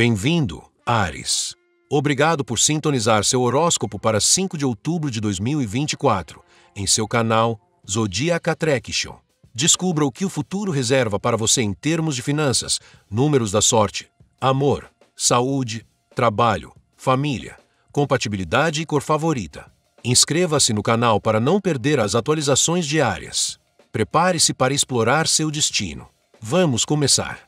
Bem-vindo, Ares. Obrigado por sintonizar seu horóscopo para 5 de outubro de 2024, em seu canal Zodiac Attraction. Descubra o que o futuro reserva para você em termos de finanças, números da sorte, amor, saúde, trabalho, família, compatibilidade e cor favorita. Inscreva-se no canal para não perder as atualizações diárias. Prepare-se para explorar seu destino. Vamos começar.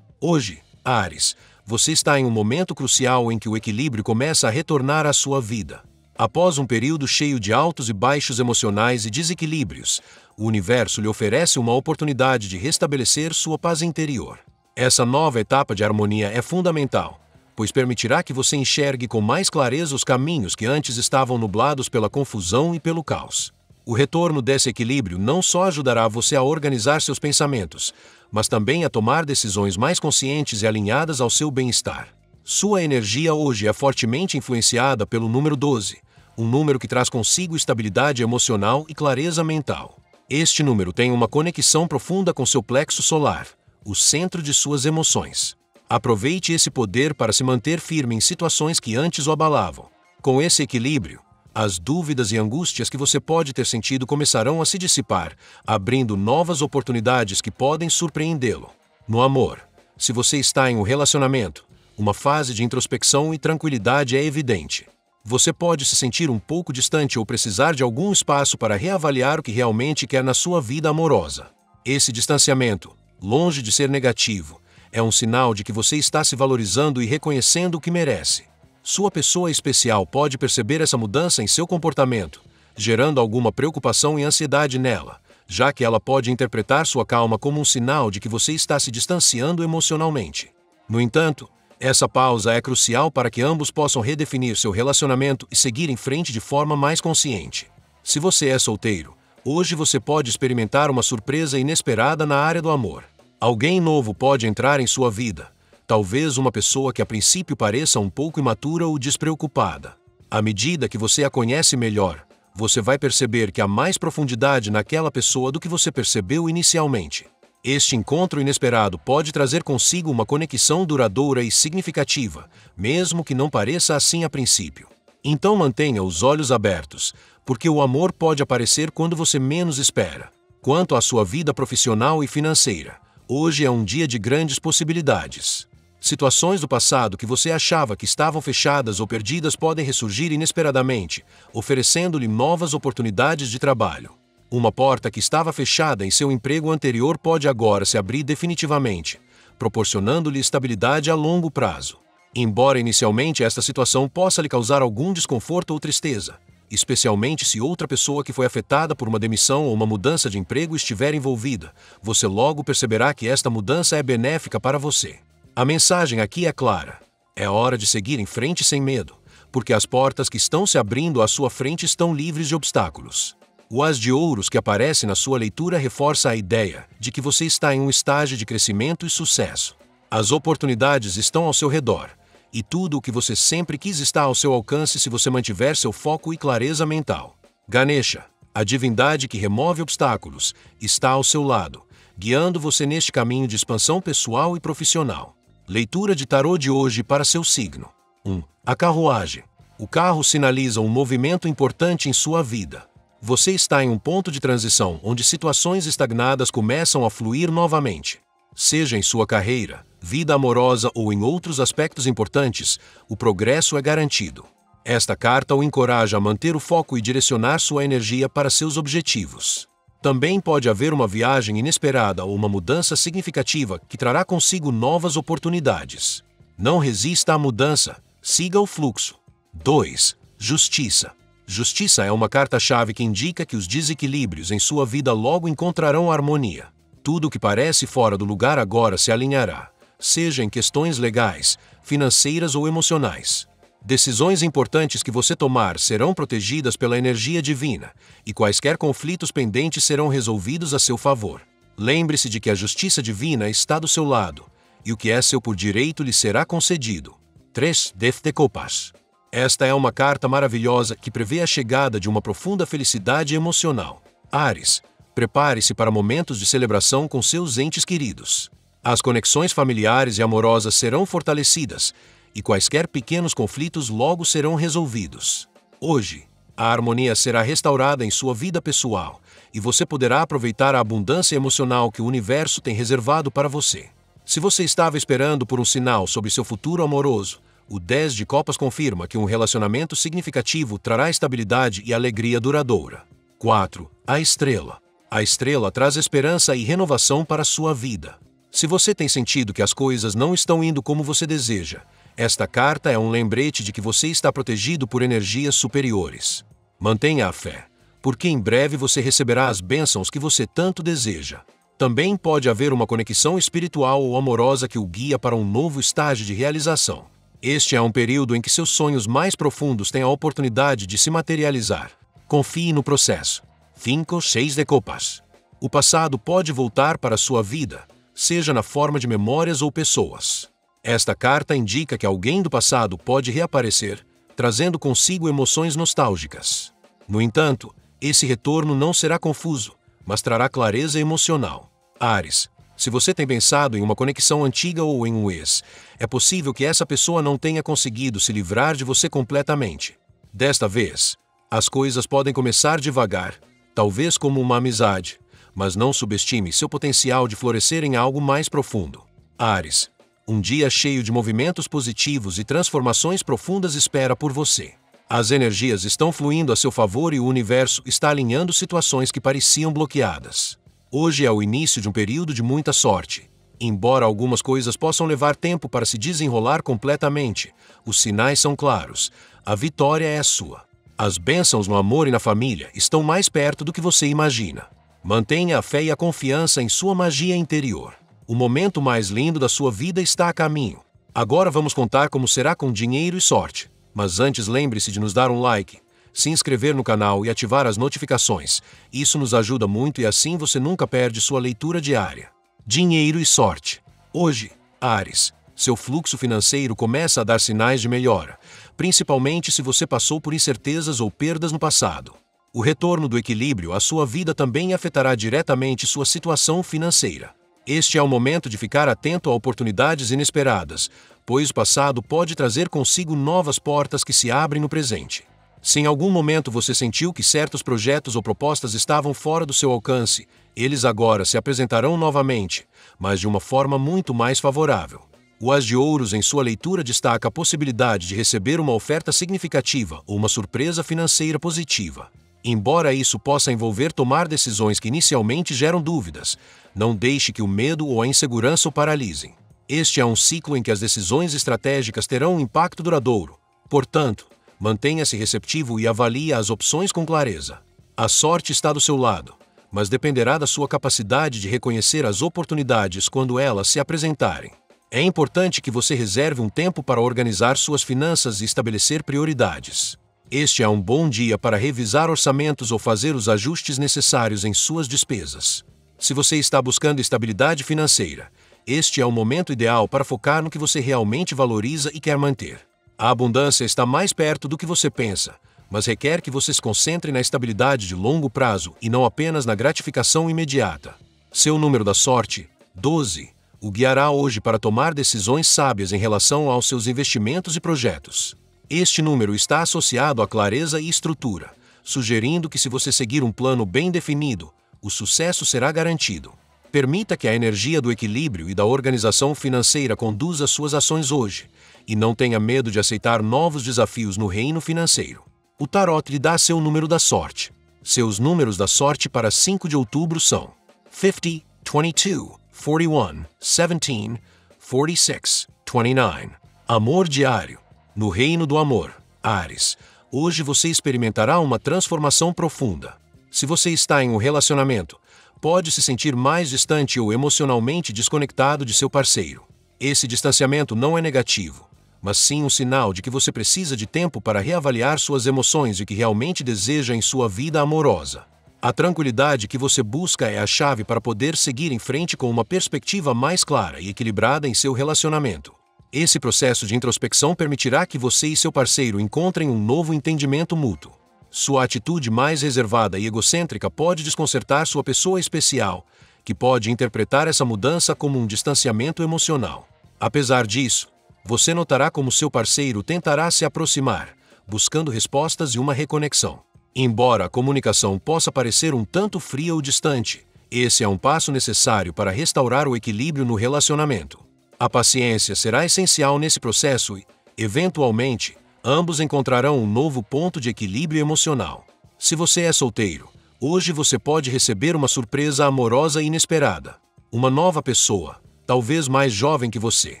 Hoje, Ares, você está em um momento crucial em que o equilíbrio começa a retornar à sua vida. Após um período cheio de altos e baixos emocionais e desequilíbrios, o universo lhe oferece uma oportunidade de restabelecer sua paz interior. Essa nova etapa de harmonia é fundamental, pois permitirá que você enxergue com mais clareza os caminhos que antes estavam nublados pela confusão e pelo caos. O retorno desse equilíbrio não só ajudará você a organizar seus pensamentos, mas também a tomar decisões mais conscientes e alinhadas ao seu bem-estar. Sua energia hoje é fortemente influenciada pelo número 12, um número que traz consigo estabilidade emocional e clareza mental. Este número tem uma conexão profunda com seu plexo solar, o centro de suas emoções. Aproveite esse poder para se manter firme em situações que antes o abalavam. Com esse equilíbrio, as dúvidas e angústias que você pode ter sentido começarão a se dissipar, abrindo novas oportunidades que podem surpreendê-lo. No amor, se você está em um relacionamento, uma fase de introspecção e tranquilidade é evidente. Você pode se sentir um pouco distante ou precisar de algum espaço para reavaliar o que realmente quer na sua vida amorosa. Esse distanciamento, longe de ser negativo, é um sinal de que você está se valorizando e reconhecendo o que merece. Sua pessoa especial pode perceber essa mudança em seu comportamento, gerando alguma preocupação e ansiedade nela, já que ela pode interpretar sua calma como um sinal de que você está se distanciando emocionalmente. No entanto, essa pausa é crucial para que ambos possam redefinir seu relacionamento e seguir em frente de forma mais consciente. Se você é solteiro, hoje você pode experimentar uma surpresa inesperada na área do amor. Alguém novo pode entrar em sua vida, talvez uma pessoa que a princípio pareça um pouco imatura ou despreocupada. À medida que você a conhece melhor, você vai perceber que há mais profundidade naquela pessoa do que você percebeu inicialmente. Este encontro inesperado pode trazer consigo uma conexão duradoura e significativa, mesmo que não pareça assim a princípio. Então mantenha os olhos abertos, porque o amor pode aparecer quando você menos espera. Quanto à sua vida profissional e financeira, hoje é um dia de grandes possibilidades. Situações do passado que você achava que estavam fechadas ou perdidas podem ressurgir inesperadamente, oferecendo-lhe novas oportunidades de trabalho. Uma porta que estava fechada em seu emprego anterior pode agora se abrir definitivamente, proporcionando-lhe estabilidade a longo prazo. Embora inicialmente esta situação possa lhe causar algum desconforto ou tristeza, especialmente se outra pessoa que foi afetada por uma demissão ou uma mudança de emprego estiver envolvida, você logo perceberá que esta mudança é benéfica para você. A mensagem aqui é clara. É hora de seguir em frente sem medo, porque as portas que estão se abrindo à sua frente estão livres de obstáculos. O As de Ouros que aparece na sua leitura reforça a ideia de que você está em um estágio de crescimento e sucesso. As oportunidades estão ao seu redor, e tudo o que você sempre quis está ao seu alcance se você mantiver seu foco e clareza mental. Ganesha, a divindade que remove obstáculos, está ao seu lado, guiando você neste caminho de expansão pessoal e profissional. Leitura de tarô de hoje para seu signo. 1. A carruagem. O carro sinaliza um movimento importante em sua vida. Você está em um ponto de transição onde situações estagnadas começam a fluir novamente. Seja em sua carreira, vida amorosa ou em outros aspectos importantes, o progresso é garantido. Esta carta o encoraja a manter o foco e direcionar sua energia para seus objetivos. Também pode haver uma viagem inesperada ou uma mudança significativa que trará consigo novas oportunidades. Não resista à mudança, siga o fluxo. 2. Justiça. Justiça é uma carta-chave que indica que os desequilíbrios em sua vida logo encontrarão harmonia. Tudo o que parece fora do lugar agora se alinhará, seja em questões legais, financeiras ou emocionais. Decisões importantes que você tomar serão protegidas pela energia divina, e quaisquer conflitos pendentes serão resolvidos a seu favor. Lembre-se de que a justiça divina está do seu lado, e o que é seu por direito lhe será concedido. 3. Death de Copas. Esta é uma carta maravilhosa que prevê a chegada de uma profunda felicidade emocional. Ares, prepare-se para momentos de celebração com seus entes queridos. As conexões familiares e amorosas serão fortalecidas e quaisquer pequenos conflitos logo serão resolvidos. Hoje, a harmonia será restaurada em sua vida pessoal e você poderá aproveitar a abundância emocional que o universo tem reservado para você. Se você estava esperando por um sinal sobre seu futuro amoroso, o 10 de Copas confirma que um relacionamento significativo trará estabilidade e alegria duradoura. 4. A Estrela. A estrela traz esperança e renovação para sua vida. Se você tem sentido que as coisas não estão indo como você deseja, esta carta é um lembrete de que você está protegido por energias superiores. Mantenha a fé, porque em breve você receberá as bênçãos que você tanto deseja. Também pode haver uma conexão espiritual ou amorosa que o guia para um novo estágio de realização. Este é um período em que seus sonhos mais profundos têm a oportunidade de se materializar. Confie no processo. 5, 6 de copas. O passado pode voltar para a sua vida, seja na forma de memórias ou pessoas. Esta carta indica que alguém do passado pode reaparecer, trazendo consigo emoções nostálgicas. No entanto, esse retorno não será confuso, mas trará clareza emocional. Ares, se você tem pensado em uma conexão antiga ou em um ex, é possível que essa pessoa não tenha conseguido se livrar de você completamente. Desta vez, as coisas podem começar devagar, talvez como uma amizade, mas não subestime seu potencial de florescer em algo mais profundo. Ares, um dia cheio de movimentos positivos e transformações profundas espera por você. As energias estão fluindo a seu favor e o universo está alinhando situações que pareciam bloqueadas. Hoje é o início de um período de muita sorte. Embora algumas coisas possam levar tempo para se desenrolar completamente, os sinais são claros. A vitória é sua. As bênçãos no amor e na família estão mais perto do que você imagina. Mantenha a fé e a confiança em sua magia interior. O momento mais lindo da sua vida está a caminho. Agora vamos contar como será com dinheiro e sorte. Mas antes lembre-se de nos dar um like, se inscrever no canal e ativar as notificações. Isso nos ajuda muito e assim você nunca perde sua leitura diária. Dinheiro e sorte. Hoje, Ares, seu fluxo financeiro começa a dar sinais de melhora, principalmente se você passou por incertezas ou perdas no passado. O retorno do equilíbrio à sua vida também afetará diretamente sua situação financeira. Este é o momento de ficar atento a oportunidades inesperadas, pois o passado pode trazer consigo novas portas que se abrem no presente. Se em algum momento você sentiu que certos projetos ou propostas estavam fora do seu alcance, eles agora se apresentarão novamente, mas de uma forma muito mais favorável. O As de Ouros em sua leitura destaca a possibilidade de receber uma oferta significativa ou uma surpresa financeira positiva. Embora isso possa envolver tomar decisões que inicialmente geram dúvidas, não deixe que o medo ou a insegurança o paralisem. Este é um ciclo em que as decisões estratégicas terão um impacto duradouro. Portanto, mantenha-se receptivo e avalie as opções com clareza. A sorte está do seu lado, mas dependerá da sua capacidade de reconhecer as oportunidades quando elas se apresentarem. É importante que você reserve um tempo para organizar suas finanças e estabelecer prioridades. Este é um bom dia para revisar orçamentos ou fazer os ajustes necessários em suas despesas. Se você está buscando estabilidade financeira, este é o momento ideal para focar no que você realmente valoriza e quer manter. A abundância está mais perto do que você pensa, mas requer que você se concentre na estabilidade de longo prazo e não apenas na gratificação imediata. Seu número da sorte, 12, o guiará hoje para tomar decisões sábias em relação aos seus investimentos e projetos. Este número está associado à clareza e estrutura, sugerindo que se você seguir um plano bem definido, o sucesso será garantido. Permita que a energia do equilíbrio e da organização financeira conduza suas ações hoje, e não tenha medo de aceitar novos desafios no reino financeiro. O Tarot lhe dá seu número da sorte. Seus números da sorte para 5 de outubro são 50, 22, 41, 17, 46, 29. Amor diário. No reino do amor, Ares, hoje você experimentará uma transformação profunda. Se você está em um relacionamento, pode se sentir mais distante ou emocionalmente desconectado de seu parceiro. Esse distanciamento não é negativo, mas sim um sinal de que você precisa de tempo para reavaliar suas emoções e o que realmente deseja em sua vida amorosa. A tranquilidade que você busca é a chave para poder seguir em frente com uma perspectiva mais clara e equilibrada em seu relacionamento. Esse processo de introspecção permitirá que você e seu parceiro encontrem um novo entendimento mútuo. Sua atitude mais reservada e egocêntrica pode desconcertar sua pessoa especial, que pode interpretar essa mudança como um distanciamento emocional. Apesar disso, você notará como seu parceiro tentará se aproximar, buscando respostas e uma reconexão. Embora a comunicação possa parecer um tanto fria ou distante, esse é um passo necessário para restaurar o equilíbrio no relacionamento. A paciência será essencial nesse processo e, eventualmente, ambos encontrarão um novo ponto de equilíbrio emocional. Se você é solteiro, hoje você pode receber uma surpresa amorosa e inesperada. Uma nova pessoa, talvez mais jovem que você,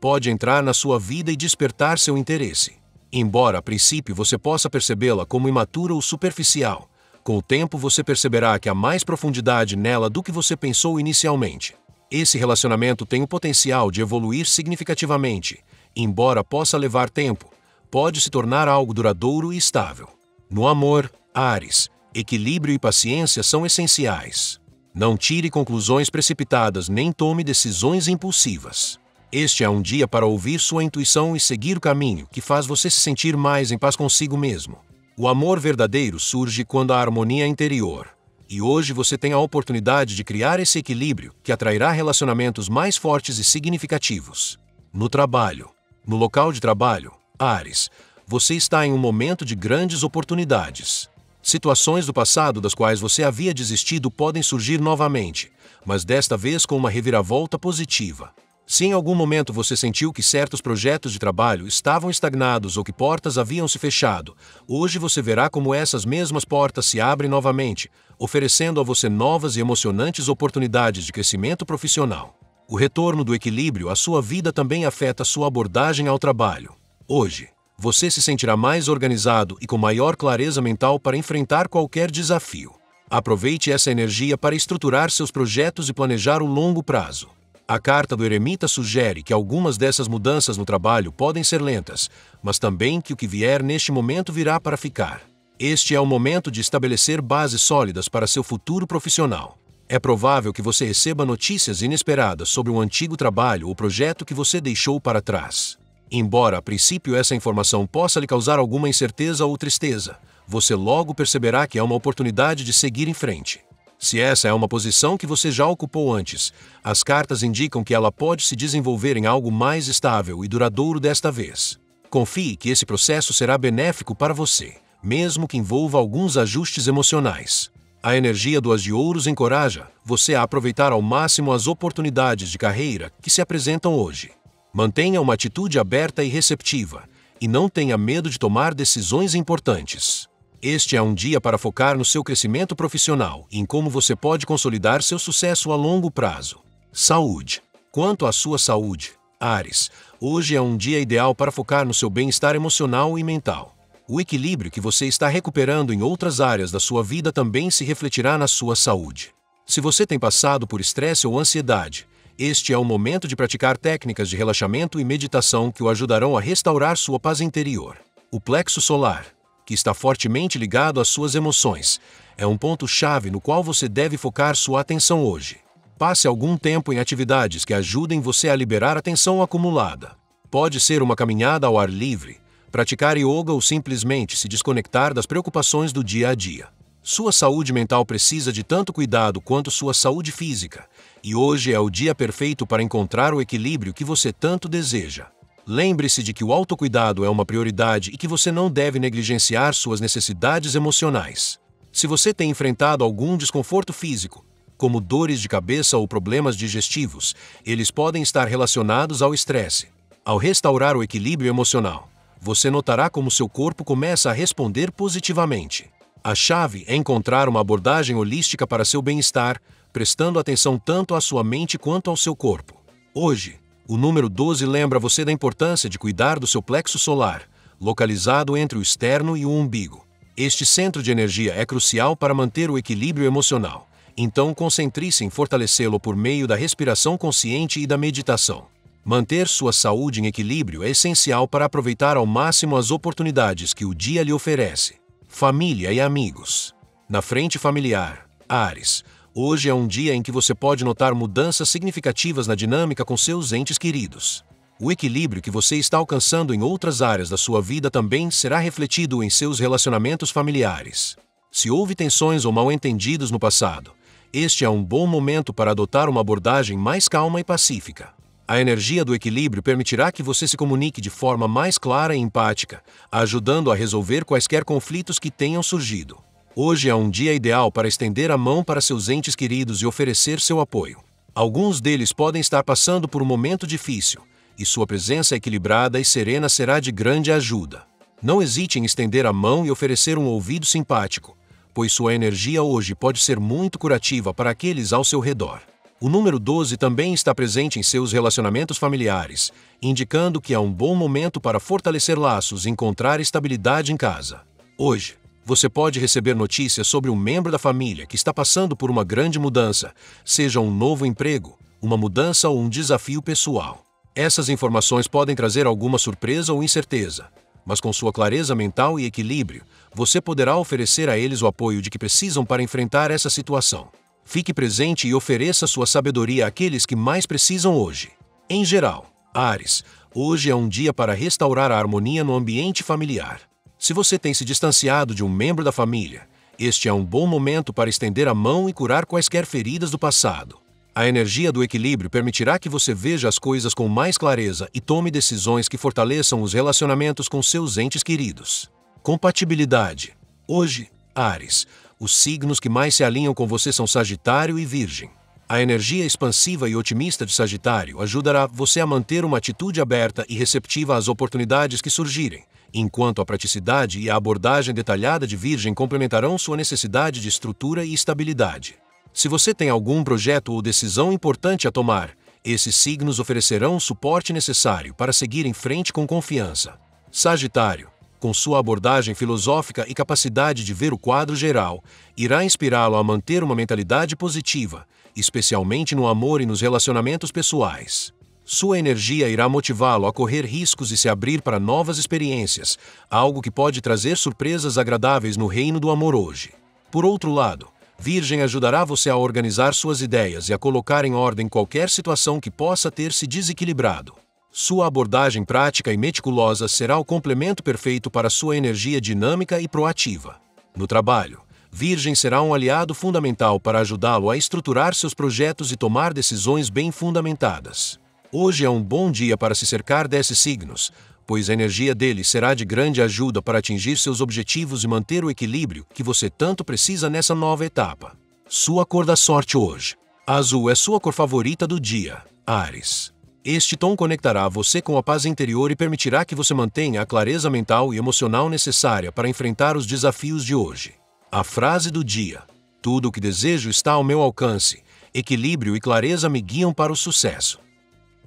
pode entrar na sua vida e despertar seu interesse. Embora a princípio você possa percebê-la como imatura ou superficial, com o tempo você perceberá que há mais profundidade nela do que você pensou inicialmente. Esse relacionamento tem o potencial de evoluir significativamente, embora possa levar tempo, pode se tornar algo duradouro e estável. No amor, Ares, equilíbrio e paciência são essenciais. Não tire conclusões precipitadas nem tome decisões impulsivas. Este é um dia para ouvir sua intuição e seguir o caminho que faz você se sentir mais em paz consigo mesmo. O amor verdadeiro surge quando a harmonia é interior. E hoje você tem a oportunidade de criar esse equilíbrio que atrairá relacionamentos mais fortes e significativos. No trabalho. No local de trabalho, Ares, você está em um momento de grandes oportunidades. Situações do passado das quais você havia desistido podem surgir novamente, mas desta vez com uma reviravolta positiva. Se em algum momento você sentiu que certos projetos de trabalho estavam estagnados ou que portas haviam se fechado, hoje você verá como essas mesmas portas se abrem novamente, oferecendo a você novas e emocionantes oportunidades de crescimento profissional. O retorno do equilíbrio à sua vida também afeta sua abordagem ao trabalho. Hoje, você se sentirá mais organizado e com maior clareza mental para enfrentar qualquer desafio. Aproveite essa energia para estruturar seus projetos e planejar o longo prazo. A carta do eremita sugere que algumas dessas mudanças no trabalho podem ser lentas, mas também que o que vier neste momento virá para ficar. Este é o momento de estabelecer bases sólidas para seu futuro profissional. É provável que você receba notícias inesperadas sobre um antigo trabalho ou projeto que você deixou para trás. Embora a princípio essa informação possa lhe causar alguma incerteza ou tristeza, você logo perceberá que é uma oportunidade de seguir em frente. Se essa é uma posição que você já ocupou antes, as cartas indicam que ela pode se desenvolver em algo mais estável e duradouro desta vez. Confie que esse processo será benéfico para você, mesmo que envolva alguns ajustes emocionais. A energia do As de Ouros encoraja você a aproveitar ao máximo as oportunidades de carreira que se apresentam hoje. Mantenha uma atitude aberta e receptiva, e não tenha medo de tomar decisões importantes. Este é um dia para focar no seu crescimento profissional e em como você pode consolidar seu sucesso a longo prazo. Saúde. Quanto à sua saúde, Ares, hoje é um dia ideal para focar no seu bem-estar emocional e mental. O equilíbrio que você está recuperando em outras áreas da sua vida também se refletirá na sua saúde. Se você tem passado por estresse ou ansiedade, este é o momento de praticar técnicas de relaxamento e meditação que o ajudarão a restaurar sua paz interior. O plexo solar, que está fortemente ligado às suas emoções. É um ponto-chave no qual você deve focar sua atenção hoje. Passe algum tempo em atividades que ajudem você a liberar a tensão acumulada. Pode ser uma caminhada ao ar livre, praticar yoga ou simplesmente se desconectar das preocupações do dia a dia. Sua saúde mental precisa de tanto cuidado quanto sua saúde física, e hoje é o dia perfeito para encontrar o equilíbrio que você tanto deseja. Lembre-se de que o autocuidado é uma prioridade e que você não deve negligenciar suas necessidades emocionais. Se você tem enfrentado algum desconforto físico, como dores de cabeça ou problemas digestivos, eles podem estar relacionados ao estresse. Ao restaurar o equilíbrio emocional, você notará como seu corpo começa a responder positivamente. A chave é encontrar uma abordagem holística para seu bem-estar, prestando atenção tanto à sua mente quanto ao seu corpo. Hoje, o número 12 lembra você da importância de cuidar do seu plexo solar, localizado entre o externo e o umbigo. Este centro de energia é crucial para manter o equilíbrio emocional, então concentre-se em fortalecê-lo por meio da respiração consciente e da meditação. Manter sua saúde em equilíbrio é essencial para aproveitar ao máximo as oportunidades que o dia lhe oferece. Família e amigos. Na frente familiar, Ares, Hoje é um dia em que você pode notar mudanças significativas na dinâmica com seus entes queridos. O equilíbrio que você está alcançando em outras áreas da sua vida também será refletido em seus relacionamentos familiares. Se houve tensões ou mal-entendidos no passado, este é um bom momento para adotar uma abordagem mais calma e pacífica. A energia do equilíbrio permitirá que você se comunique de forma mais clara e empática, ajudando a resolver quaisquer conflitos que tenham surgido. Hoje é um dia ideal para estender a mão para seus entes queridos e oferecer seu apoio. Alguns deles podem estar passando por um momento difícil, e sua presença equilibrada e serena será de grande ajuda. Não hesite em estender a mão e oferecer um ouvido simpático, pois sua energia hoje pode ser muito curativa para aqueles ao seu redor. O número 12 também está presente em seus relacionamentos familiares, indicando que é um bom momento para fortalecer laços e encontrar estabilidade em casa. Hoje, você pode receber notícias sobre um membro da família que está passando por uma grande mudança, seja um novo emprego, uma mudança ou um desafio pessoal. Essas informações podem trazer alguma surpresa ou incerteza, mas com sua clareza mental e equilíbrio, você poderá oferecer a eles o apoio de que precisam para enfrentar essa situação. Fique presente e ofereça sua sabedoria àqueles que mais precisam hoje. Em geral, Ares, hoje é um dia para restaurar a harmonia no ambiente familiar. Se você tem se distanciado de um membro da família, este é um bom momento para estender a mão e curar quaisquer feridas do passado. A energia do equilíbrio permitirá que você veja as coisas com mais clareza e tome decisões que fortaleçam os relacionamentos com seus entes queridos. Compatibilidade. Hoje, Ares, os signos que mais se alinham com você são Sagitário e Virgem. A energia expansiva e otimista de Sagitário ajudará você a manter uma atitude aberta e receptiva às oportunidades que surgirem, enquanto a praticidade e a abordagem detalhada de Virgem complementarão sua necessidade de estrutura e estabilidade. Se você tem algum projeto ou decisão importante a tomar, esses signos oferecerão o suporte necessário para seguir em frente com confiança. Sagitário com sua abordagem filosófica e capacidade de ver o quadro geral, irá inspirá-lo a manter uma mentalidade positiva, especialmente no amor e nos relacionamentos pessoais. Sua energia irá motivá-lo a correr riscos e se abrir para novas experiências, algo que pode trazer surpresas agradáveis no reino do amor hoje. Por outro lado, Virgem ajudará você a organizar suas ideias e a colocar em ordem qualquer situação que possa ter se desequilibrado. Sua abordagem prática e meticulosa será o complemento perfeito para sua energia dinâmica e proativa. No trabalho, Virgem será um aliado fundamental para ajudá-lo a estruturar seus projetos e tomar decisões bem fundamentadas. Hoje é um bom dia para se cercar desses signos, pois a energia dele será de grande ajuda para atingir seus objetivos e manter o equilíbrio que você tanto precisa nessa nova etapa. Sua cor da sorte hoje. Azul é sua cor favorita do dia. Ares. Este tom conectará você com a paz interior e permitirá que você mantenha a clareza mental e emocional necessária para enfrentar os desafios de hoje. A frase do dia: Tudo o que desejo está ao meu alcance. Equilíbrio e clareza me guiam para o sucesso.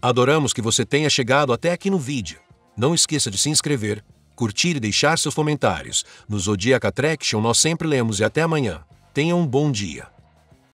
Adoramos que você tenha chegado até aqui no vídeo. Não esqueça de se inscrever, curtir e deixar seus comentários. No Zodiac Attraction nós sempre lemos e até amanhã. Tenha um bom dia.